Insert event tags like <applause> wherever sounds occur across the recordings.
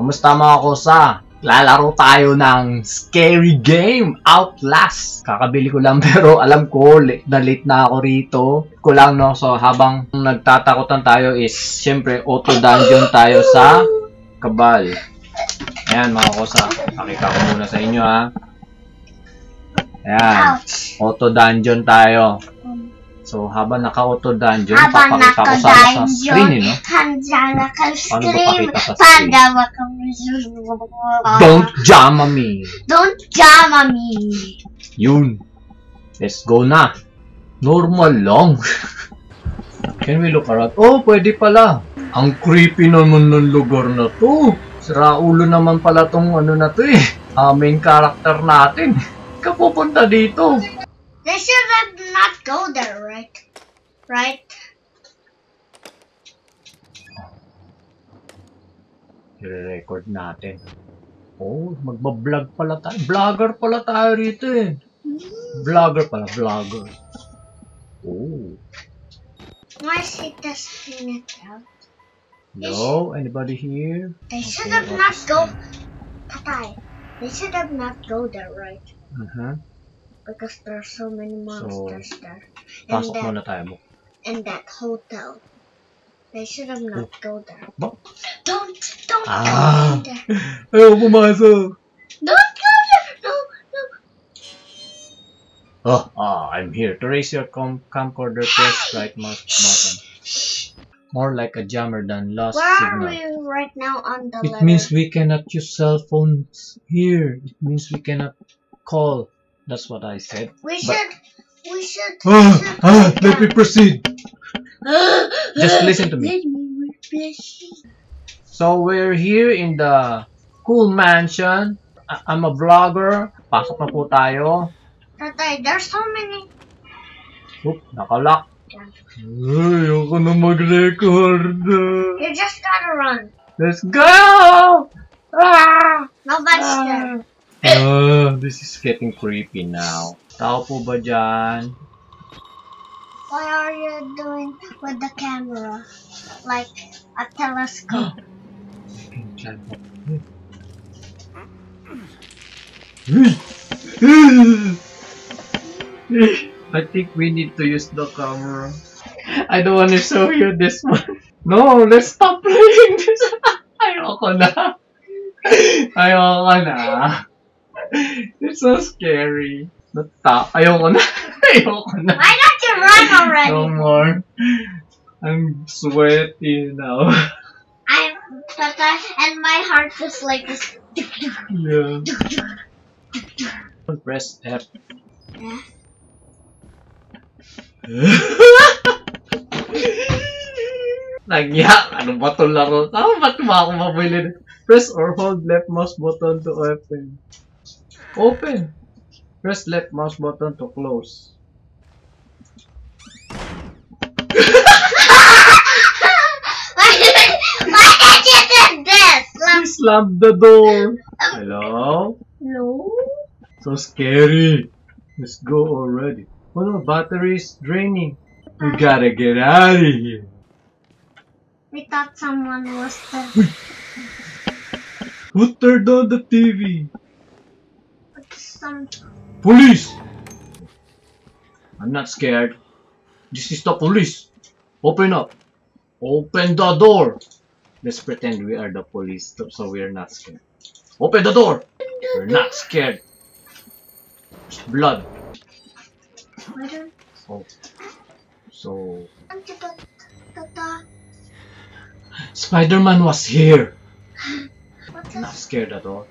Kamusta mga kosa? Lalaro tayo ng scary game, Outlast. Kakabili ko lang <laughs> pero alam ko, late na late na ako rito. Ko lang no, so habang nagtatakotan tayo is, syempre, auto dungeon tayo sa Kabal. Ayan mga kosa, pakita ko muna sa inyo ha. Ayan, auto dungeon tayo. So habang naka-auto dungeon, Habang papakita ko sa, sa screen eh, no? Handa naka-scream. Paano ba pakita sa screen? Panda maka Don't jama me. Don't jama me. Yun. Let's go na. Normal lang. <laughs> Can we look around? Oh, pwede pala. Ang creepy naman ng lugar na to. Sira ulo naman pala tong ano na to eh. Ah, main character natin. Kapupunta dito. They should have not go there, right? Right? I-record natin. Oh, magbablog pala tayo. Vlogger pala tayo rito eh. Vlogger pala, vlogger. Oh. Why should the spin it out? No, anybody here? They should Okay, have not go. Patay. They should have not go there, right? Uh-huh. Because there are so many monsters there. And Pasok that, muna tayo mo. and that hotel. They should have not go there. Ba? Don't, don't Ah. go there. Ayaw pumasok. Don't go there. No, no. Oh, ah, I'm here. To raise your com camcorder, press right mouse button. More like a jammer than lost Where are we right now on the It letter? means we cannot use cell phones here. It means we cannot call. That's what I said. we but- should, we should. Ah, should ah, let me proceed. <gasps> Just listen to me. Me. So we're here in the cool mansion. I- I'm a vlogger. Pasok na po tayo. Tatay, there's so many. Oop, nakalock. Ay, ako na mag-record. You just gotta run. Let's go! Ah! Nobody's there. Ah, this is getting creepy now. Tao po ba dyan? What are you doing with the camera? Like a telescope. <gasps> I think we need to use the camera. I don't want to show you this one. No, let's stop playing this. <laughs> Ayoko na. Ayoko na. <laughs> It's so scary. Nata ayoko na. <laughs> Ayoko na. Why don't you run already? No more. I'm sweaty now. <laughs> I'm Tata, and my heart is like this. yeah. Press F. Nagya, ano ba itong laro? Tama ba't ba ako mabili? Press or hold left mouse button to open. Open. Press left mouse button to close. why, did, why did you do this? He slammed the door. Hello? No. So scary. Let's go already. Oh no, battery is draining. We ah. gotta get out of here. We thought someone was there. Who turned on the TV? Some. Police! I'm not scared. This is the police. Open up. Open the door. Let's pretend we are the police so- so we are not scared. Open the door. We're not scared. Blood. Oh. So don't you do- Tata? Spider-Man was here. <gasps> What's Not scared at all.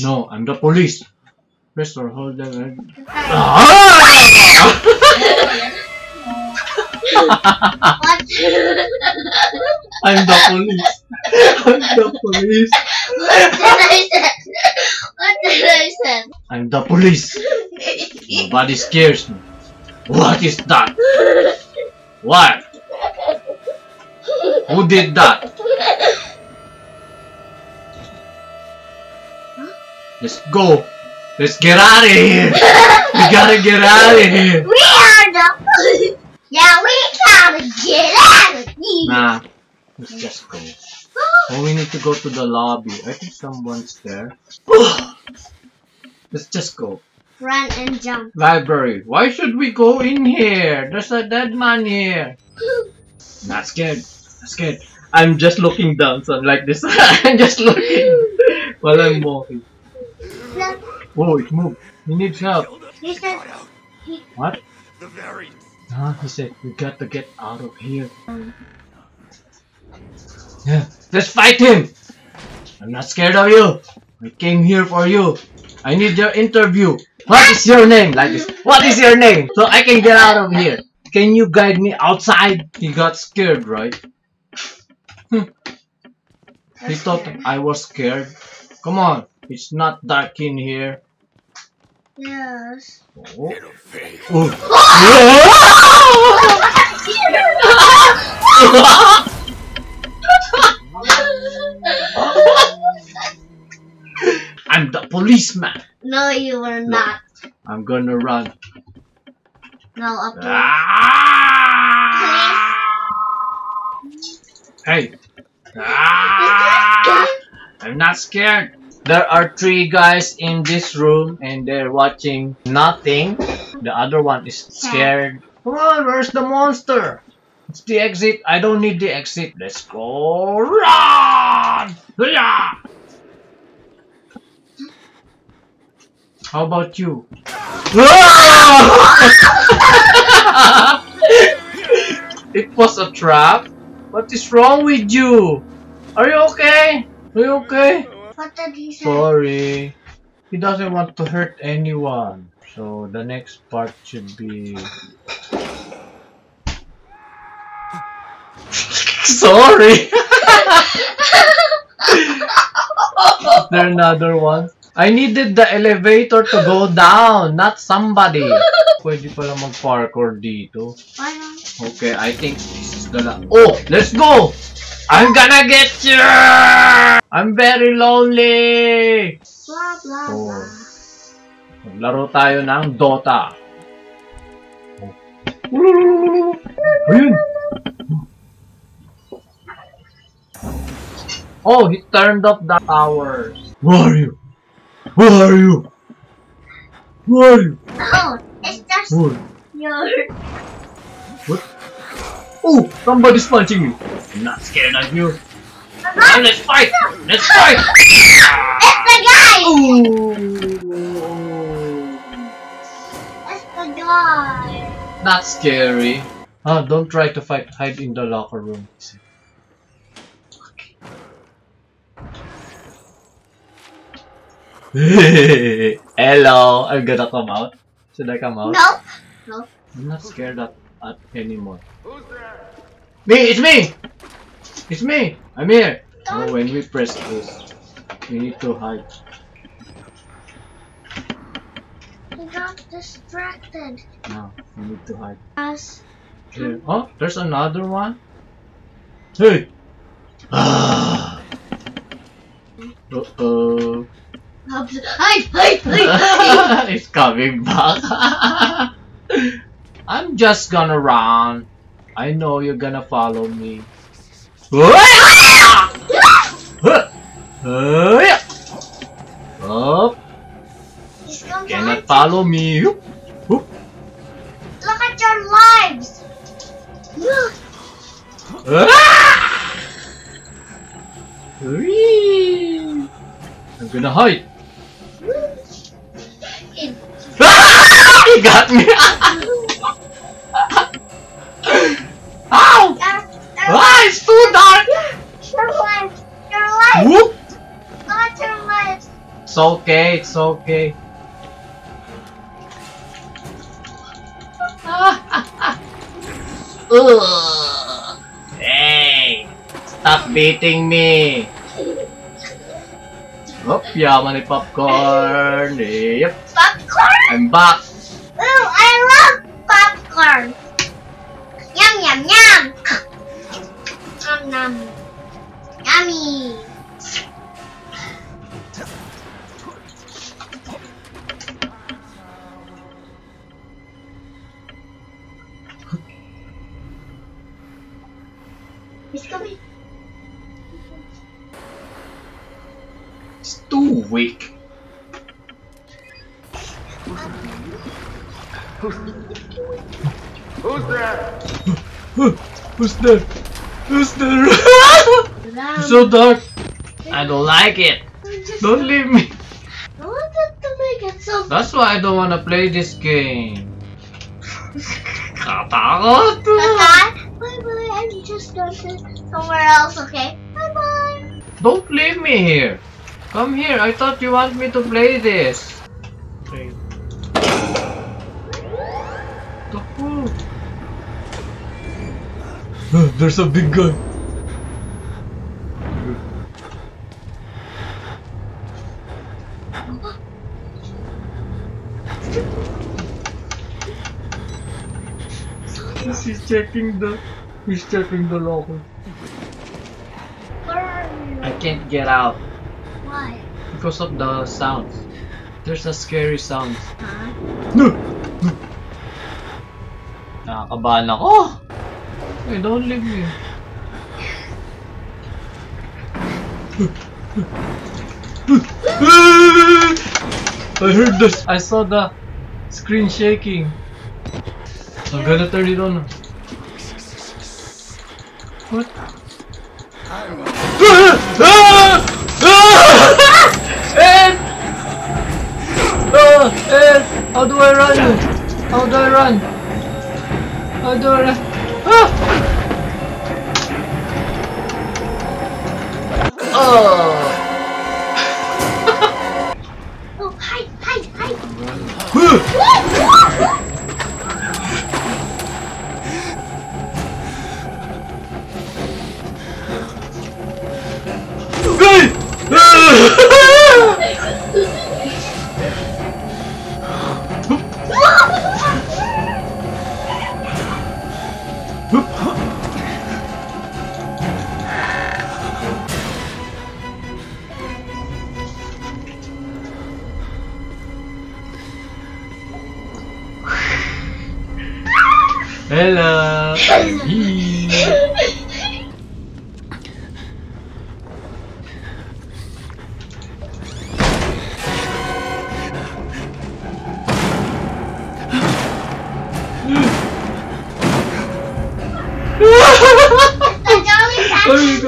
No, I'm the police. Press or hold the Ah! I'm the police. I'm the police. what did I say? What did I say? I'm the police. Nobody scares me. What is that? What? Who did that? Let's go. Let's get out of here. we gotta get out of here. <laughs> We are the. <laughs> yeah, we gotta get out of here. Nah, let's just go. Oh, we need to go to the lobby. I think someone's there. <sighs> let's just go. Run and jump. Library. Why should we go in here? There's a dead man here. <laughs> Not scared. Not scared. I'm just looking down, so I'm like this. I'm just looking while I'm walking. Look, Oh, it moved. He needs help. he said. What? The variant. Huh? He said, we got to get out of here. Um. Yeah, let's fight him! I'm not scared of you. I came here for you. I need your interview. What is your name? Like this. What is your name? So I can get out of here. Can you guide me outside? He got scared, right? He thought I was scared. Come on. It's not dark in here. Yes. Oh. Interface. I'm the policeman. no, you were not. I'm gonna run. No, up to Ah! Hey. Ah! <laughs> I'm not scared. There are three guys in this room and they're watching nothing. The other one is scared. Come on, where's the monster? It's the exit. I don't need the exit. Let's go. Run! Yeah! How about you? <laughs> it was a trap? What is wrong with you? Are you okay? Are you okay? What did he say? Sorry. He doesn't want to hurt anyone. So the next part should be... Sorry! Is there another one? I needed the elevator to go down, not somebody. Pwede pala mag-parkour dito. Okay, I think this is the la- Oh, let's go! I'm gonna get you! I'm very lonely! Blah blah Oh. blah. Maglaro tayo ng Dota. Oh. Ayun! Oh, he turned off the towers. Who are you? Who are you? Who are you? Oh, it's just your. What? Oh, somebody's punching me. I'm not scared of you. Now let's fight! Let's fight! It's the guy. Ooh. It's the guy. Not scary. Ah, don't try to fight. Hide in the locker room. <laughs> Hello, I'm gonna come out. Should I come out? Nope. I'm not scared of at anymore. Who's there? Me, it's me! It's me! I'm here! Oh, when we press this, we need to hide. He got distracted. Now, we need to hide. Us. Here. Oh, there's another one. Hey! Ah! <sighs> Uh-oh. Hide, hide, hide, hide. <laughs> it's coming back. <laughs> I'm just gonna run. I know you're gonna follow me. Up, cannot follow me. Look at your lives. Look. I'm gonna hide. Whoop! Look at your lives. It's okay, it's okay. Ugh. <laughs> Hey! Stop beating me! Oh, yaman ni popcorn. Yep, Popcorn. I'm back. Weak. Who's there? Who's there? Who's there? Now, <laughs> so dark. I don't like it. Don't leave me. I wanted to make it so That's why I don't wanna play this game. Katakot. Okay, bye bye. I'm just going to somewhere else, okay? Bye bye. Don't leave me here. Come here. I thought you want me to play this. Okay. Taku. <laughs> There's a big guy. He's <laughs> checking the he's checking the locker. Where are you? I can't get out Why? because of the sounds. There's a scary sound. Huh? No! No! Nakakabahan ako. Hey, don't leave me. I heard this. I saw the screen shaking. I'm gonna turn it on. What? Ah! Ah! How do I run? How do I run? How do I run? Ah! Oh! <laughs> Oh, hi, hi, hi.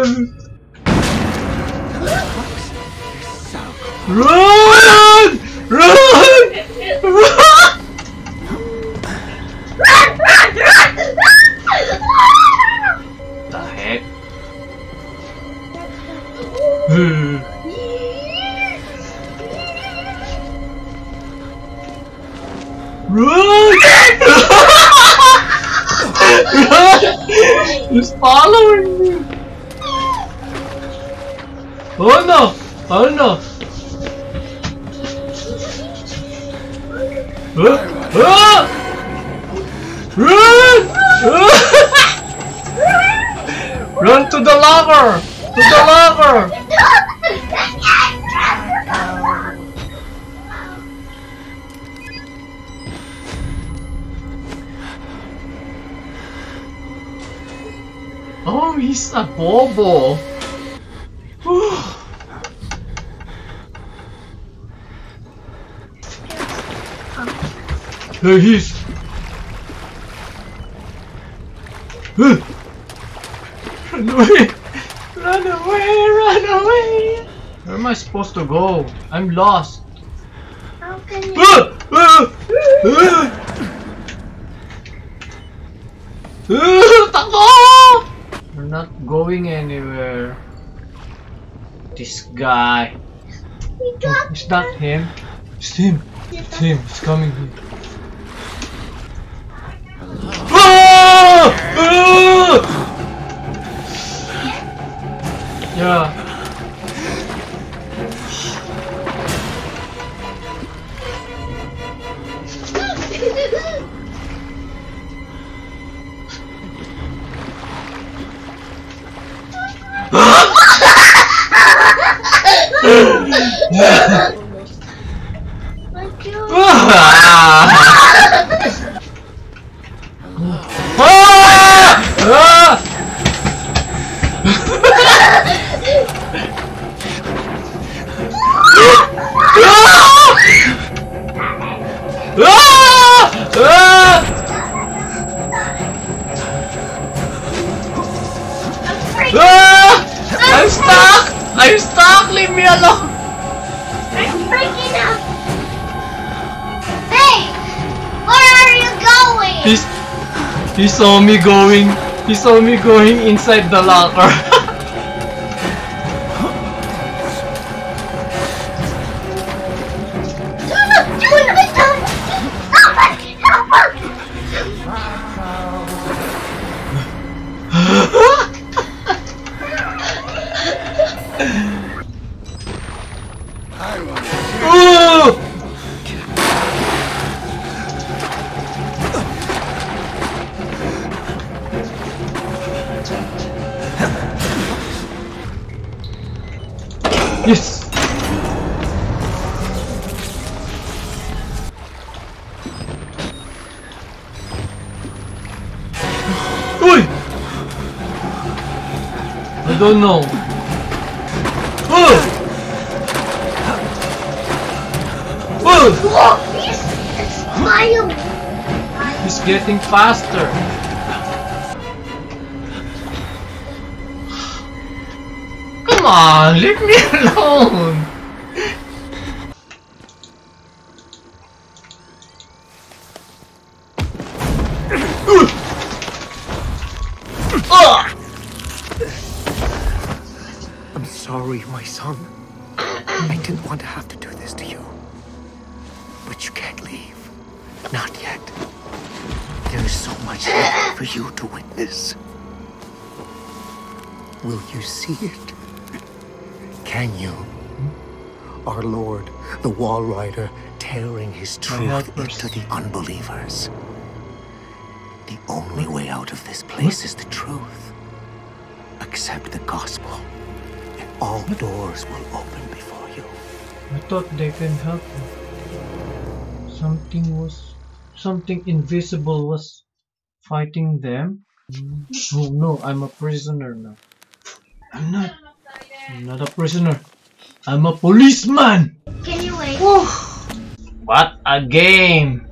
Ay, cat. Run! Run! Run! Run, run, run! The heck? Run! <laughs> Run! He's following Oh no! Oh no! Ah! Ah! Run! Run to the locker! To the locker! Oh, he's a bobo. There he is. Run away! Run away! Run away! Where am I supposed to go? I'm lost. How can you? Ah! Ah! Ah! Ah! We're not going anywhere. This guy. Is that him? It's him. It's him. It's coming here. Ah! Yeah. <laughs> <laughs> Like you. He's, he saw me going. He saw me going inside the locker. <laughs> <laughs> Yes! Uy! I don't know. Oh! Oh! Look, he's. He's getting faster. On, leave me <laughs> alone. <sighs> I'm sorry, my son. I didn't want to have to do this to you. But you can't leave. Not yet. There is so much left for you to witness. Will you see it? The Walrider, tearing his truth helpers. into the unbelievers. The only way out of this place is the truth. Accept the gospel, and all doors will open before you. I thought they can help me. Something was. Something invisible was fighting them. Oh no, I'm a prisoner now. I'm not. I'm not a prisoner. I'm a policeman! What a game!